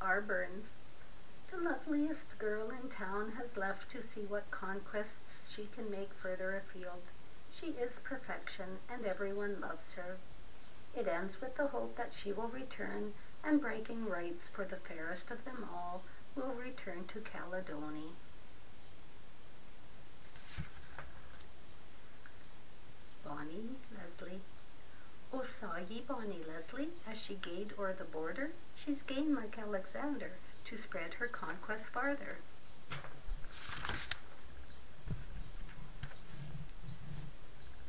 R. Burns. The loveliest girl in town has left to see what conquests she can make further afield. She is perfection, and everyone loves her. It ends with the hope that she will return, and breaking rights for the fairest of them all, will return to Caledony. Bonnie Lesley. Saw ye Bonnie Lesley as she gaed o'er the border? She's gane like Alexander to spread her conquest farther.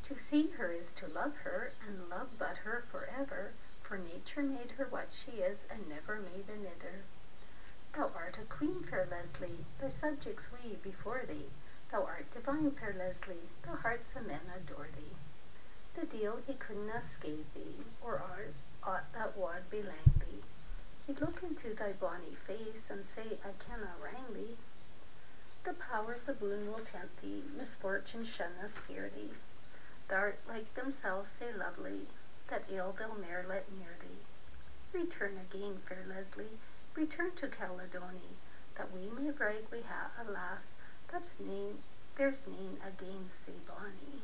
To see her is to love her, and love but her forever, for nature made her what she is, and never made anither. Thou art a queen, fair Lesley, thy subjects we before thee. Thou art divine, fair Lesley, the hearts of men adore thee. Deal he couldna scaith thee, or art aught that wad belang thee. He'd look into thy bonny face, and say, I canna wrang thee. The powers aboon will tempt thee, misfortune shunna steer thee. Thou'rt like themselves sae lovely, that ill they'll ne'er let near thee. Return again, fair Lesley, return to Caledony, that we may brag we ha a lass that's name there's name again sae bonny.